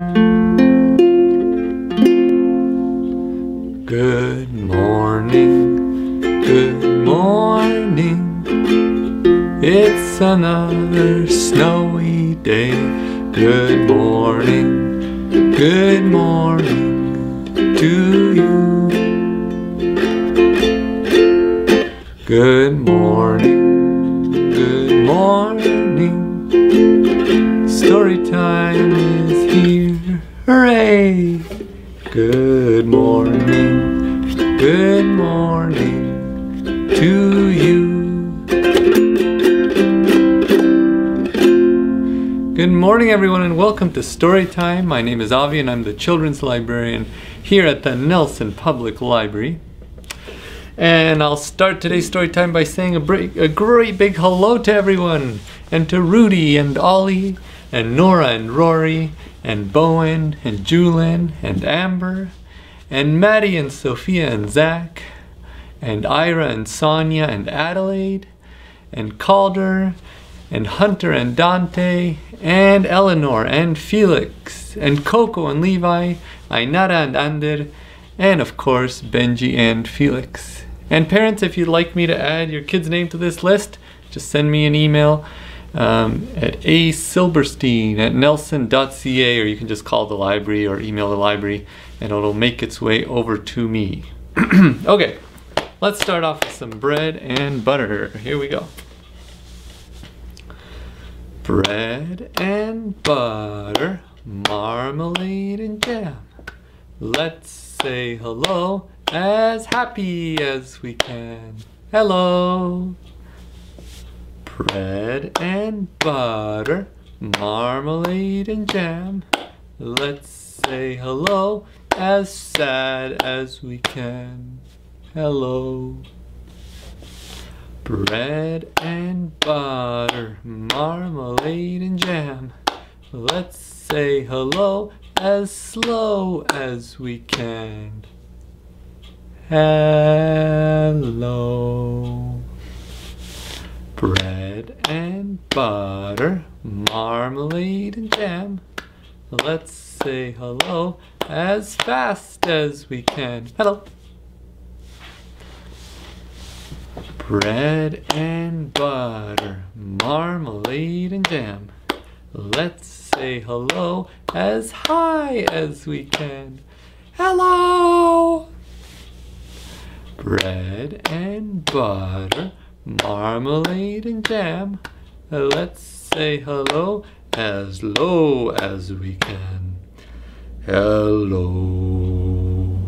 Good morning, good morning. It's another snowy day. Good morning, good morning to you. Good morning, good morning. Story time Good morning, good morning to you. Good morning, everyone, and welcome to Story Time. My name is Avi, and I'm the children's librarian here at the Nelson Public Library. And I'll start today's story time by saying a, break, a great big hello to everyone, and to Rudy and Ollie, and Nora and Rory, and Bowen, and Julien, and Amber, and Maddie and Sophia and Zach, and Ira and Sonia and Adelaide, and Calder, and Hunter and Dante, and Eleanor and Felix, and Coco and Levi, Ainara and Ander, and of course Benji and Felix. And parents, if you'd like me to add your kid's name to this list, just send me an email um, at asilberstein at nelson.ca or you can just call the library or email the library and it'll make its way over to me. okay, let's start off with some bread and butter. Here we go. Bread and butter, marmalade and jam. Let's say hello as happy as we can. Hello. Bread and butter, marmalade and jam. Let's say hello as sad as we can. Hello. Bread and butter, marmalade and jam. Let's say hello as slow as we can. Hello. Bread butter, marmalade and jam. Let's say hello as fast as we can. Hello. Bread and butter, marmalade and jam. Let's say hello as high as we can. Hello! Bread and butter, marmalade and jam. Let's say hello as low as we can. Hello.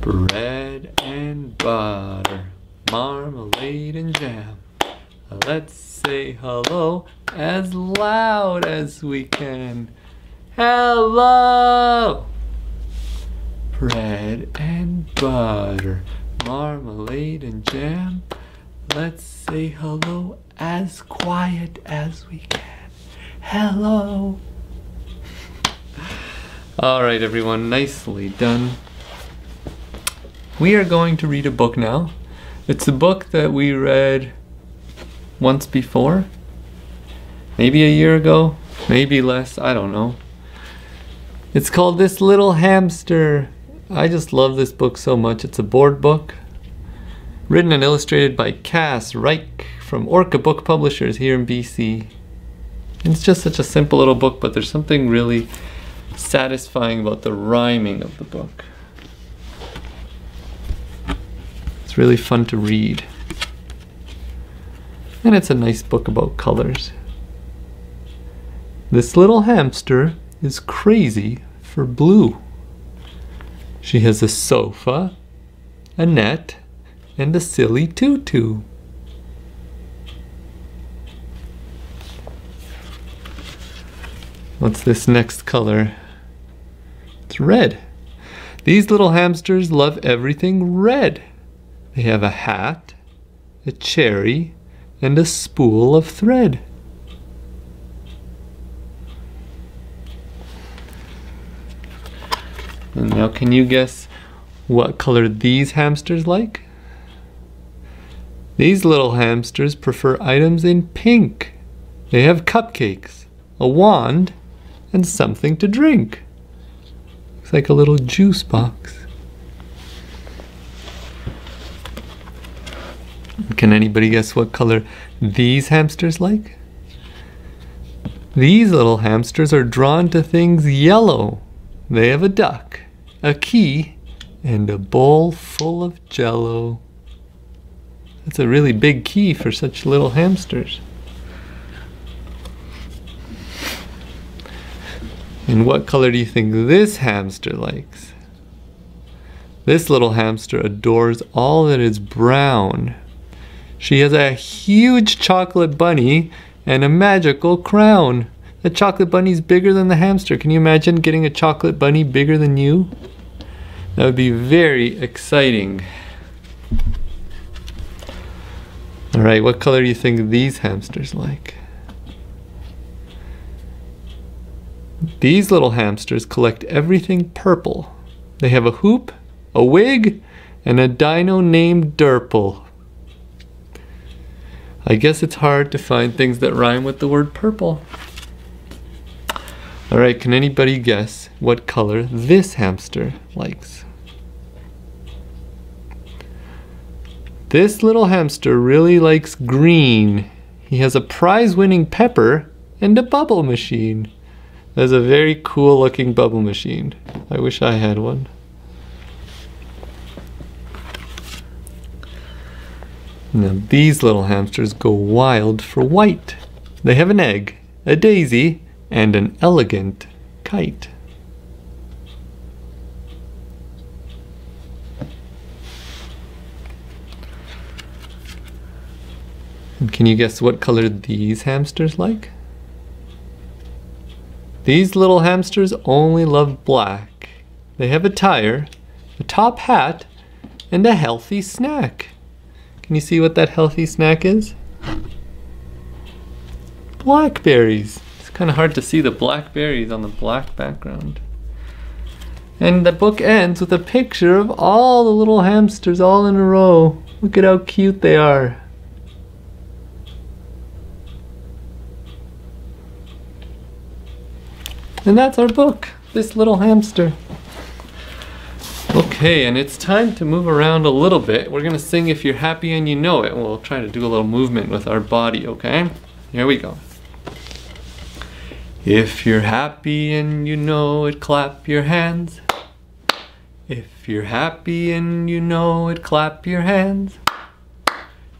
Bread and butter, marmalade and jam. Let's say hello as loud as we can. Hello! Bread and butter, marmalade and jam. Let's say hello as quiet as we can. Hello! All right, everyone, nicely done. We are going to read a book now. It's a book that we read once before. Maybe a year ago, maybe less, I don't know. It's called This Little Hamster. I just love this book so much. It's a board book. Written and illustrated by Cass Reich from Orca Book Publishers here in BC. It's just such a simple little book, but there's something really satisfying about the rhyming of the book. It's really fun to read. And it's a nice book about colors. This little hamster is crazy for blue. She has a sofa, a net, and a silly tutu. What's this next color? It's red. These little hamsters love everything red. They have a hat, a cherry, and a spool of thread. And now can you guess what color these hamsters like? These little hamsters prefer items in pink. They have cupcakes, a wand, and something to drink. Looks like a little juice box. Can anybody guess what color these hamsters like? These little hamsters are drawn to things yellow. They have a duck, a key, and a bowl full of jello. That's a really big key for such little hamsters. And what color do you think this hamster likes? This little hamster adores all that is brown. She has a huge chocolate bunny and a magical crown. The chocolate bunny's bigger than the hamster. Can you imagine getting a chocolate bunny bigger than you? That would be very exciting. All right, what color do you think these hamsters like? These little hamsters collect everything purple. They have a hoop, a wig, and a dino named Durple. I guess it's hard to find things that rhyme with the word purple. Alright, can anybody guess what color this hamster likes? This little hamster really likes green. He has a prize-winning pepper and a bubble machine. That's a very cool looking bubble machine. I wish I had one. Now these little hamsters go wild for white. They have an egg, a daisy, and an elegant kite. And can you guess what color these hamsters like? These little hamsters only love black. They have a tire, a top hat, and a healthy snack. Can you see what that healthy snack is? Blackberries. It's kind of hard to see the blackberries on the black background. And the book ends with a picture of all the little hamsters all in a row. Look at how cute they are. And that's our book, This Little Hamster. Okay, and it's time to move around a little bit. We're gonna sing If You're Happy and You Know It. We'll try to do a little movement with our body, okay? Here we go. If you're happy and you know it, clap your hands. If you're happy and you know it, clap your hands.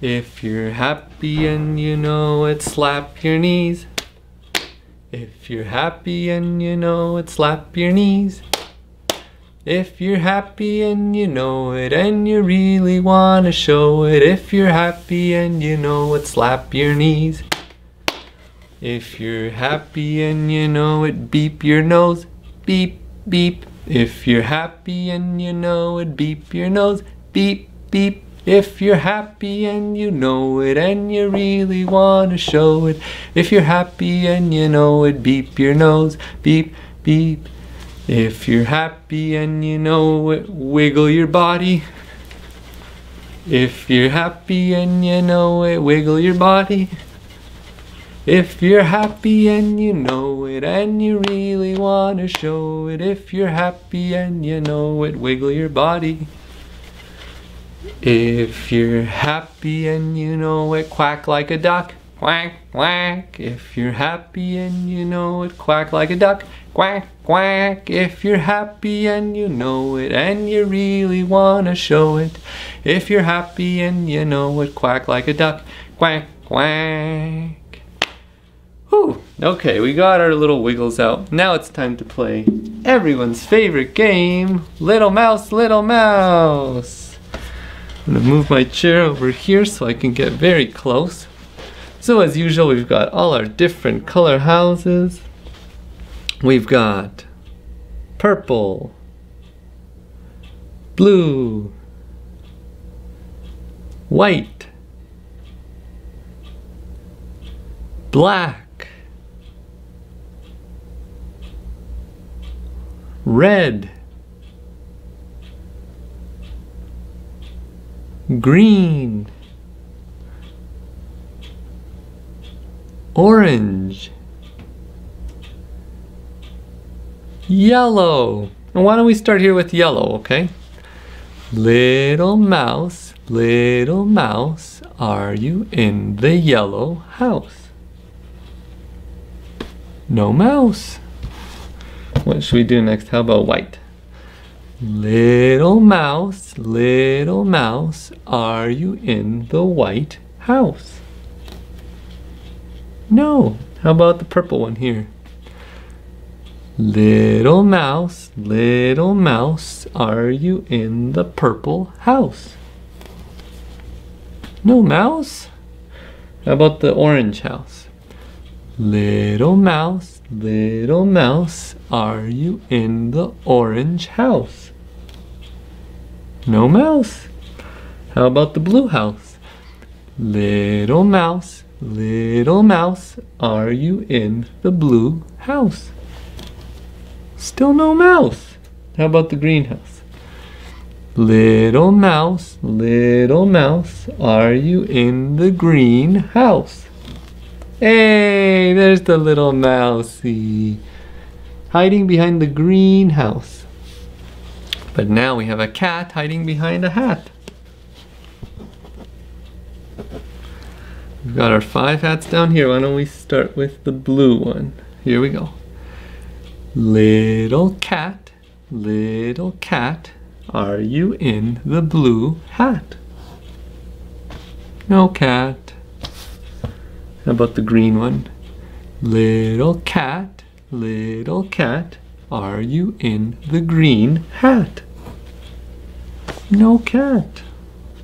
If you're happy and you know it, slap your knees. If you're happy and you know it, slap your knees. If you're happy and you know it and you really want to show it. If you're happy and you know it, slap your knees. If you're happy and you know it, beep your nose. Beep, beep. If you're happy and you know it, beep your nose. Beep, beep. If you're happy and you know it and you really want to show it. If you're happy and you know it, beep your nose. Beep, beep. If you're happy and you know it, wiggle your body. If you're happy and you know it, wiggle your body. If you're happy and you know it and you really want to show it. If you're happy and you know it, wiggle your body. If you're happy and you know it, quack like a duck. Quack, quack. If you're happy and you know it, quack like a duck. Quack, quack. If you're happy and you know it and you really want to show it. If you're happy and you know it, quack like a duck. Quack, quack. Whew. Okay, we got our little wiggles out. Now it's time to play everyone's favorite game, Little Mouse, Little Mouse. I'm gonna move my chair over here so I can get very close. So as usual, we've got all our different color houses. We've got purple, blue, white, black, red, green, orange, yellow. And why don't we start here with yellow, okay? Little mouse, little mouse, are you in the yellow house? No mouse. What should we do next? How about white? Little mouse, little mouse, are you in the white house? No. How about the purple one here? Little mouse, little mouse, are you in the purple house? No mouse. How about the orange house? Little mouse, little mouse, are you in the orange house? No mouse. How about the blue house? Little mouse, little mouse, are you in the blue house? Still no mouse. How about the greenhouse? Little mouse, little mouse, are you in the greenhouse? Hey, there's the little mousey. Hiding behind the greenhouse. But now we have a cat hiding behind a hat. We've got our five hats down here. Why don't we start with the blue one? Here we go. Little cat, little cat, are you in the blue hat? No cat. How about the green one? Little cat, little cat, are you in the green hat? No cat.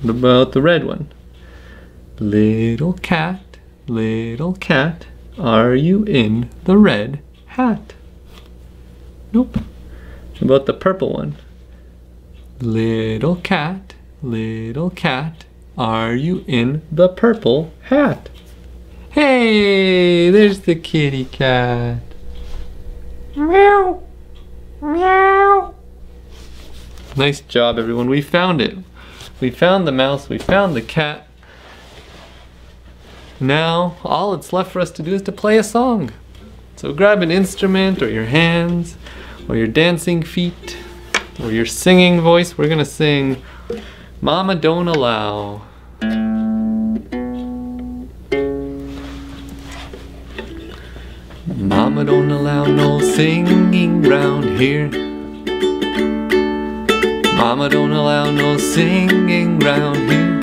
What about the red one? Little cat, little cat, are you in the red hat? Nope. How about the purple one? Little cat, little cat, are you in the purple hat? Hey, there's the kitty cat. Meow. Meow. Nice job, everyone. We found it. We found the mouse, we found the cat. Now, all it's left for us to do is to play a song. So grab an instrument or your hands or your dancing feet or your singing voice. We're gonna sing Mama Don't Allow. Mama don't allow no singing round here. Mama don't allow no singing round here.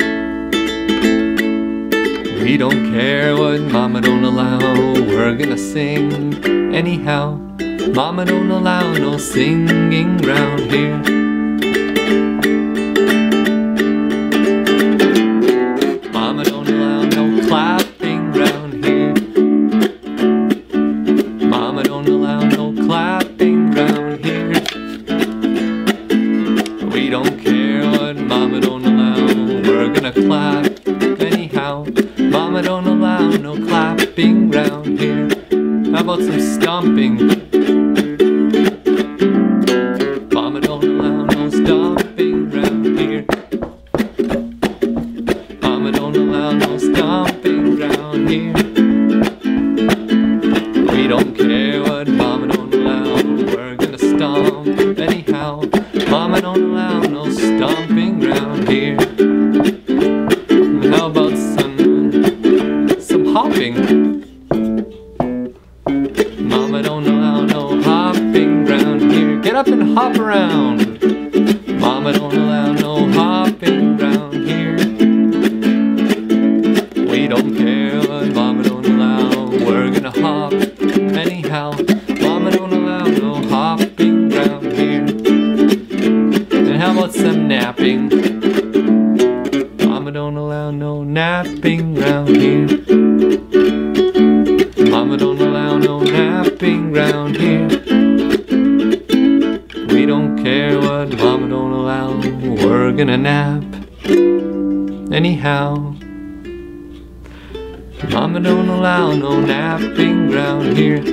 We don't care what mama don't allow, we're gonna sing anyhow. Mama don't allow no singing round here. Here. We're gonna nap. Anyhow. Mama don't allow no napping ground here.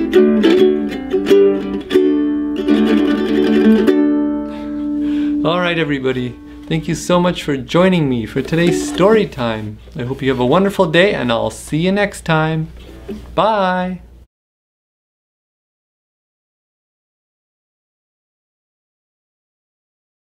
Alright, everybody. Thank you so much for joining me for today's story time. I hope you have a wonderful day, and I'll see you next time. Bye.